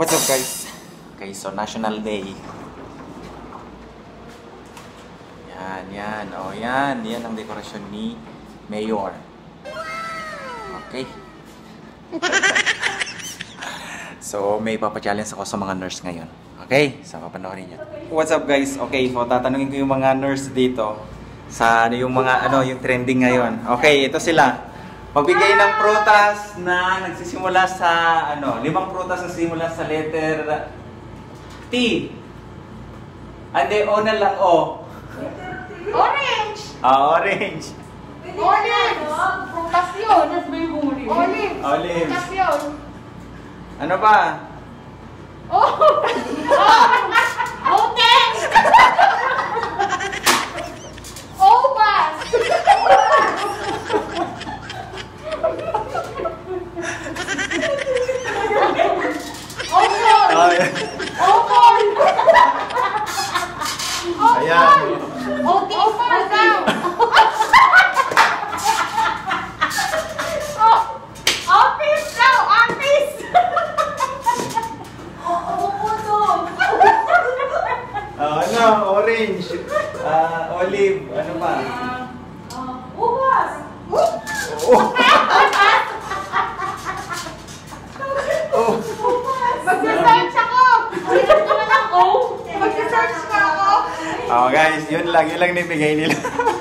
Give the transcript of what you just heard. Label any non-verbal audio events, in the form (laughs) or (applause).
What's up guys? Okay, so National Day. Yan, yan. O, oh, yan. Yan ang dekorasyon ni Mayor. Okay. (laughs) so, may papa-challenge ako sa mga nurse ngayon. Okay? So, papanoorin niyo. What's up guys? Okay, so tatanungin ko yung mga nurse dito sa ano yung mga ano yung trending ngayon. Okay, ito sila. Magbigay ng prutas na nagsisimula sa ano, limang prutas na nagsisimula sa letter T. Ande, O na lang O. Orange! Ah, orange. Orange! Prutas yun. Olive. Olive. Prutas yun. Ano pa? Ano, orange. Ah, olive. Ano pa? Ubas! Oh. Oh. (laughs) Magsa-search ako! Search ko na lang, oh! Magsa-search ka ako! Oh, guys, yun lang. Yun lang nibigay nila. (laughs)